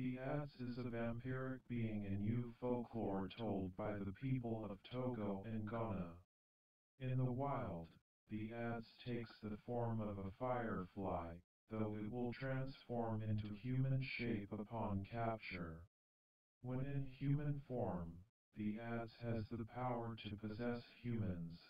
The Adze is a vampiric being in Ewe folklore told by the people of Togo and Ghana. In the wild, the Adze takes the form of a firefly, though it will transform into human shape upon capture. When in human form, the Adze has the power to possess humans.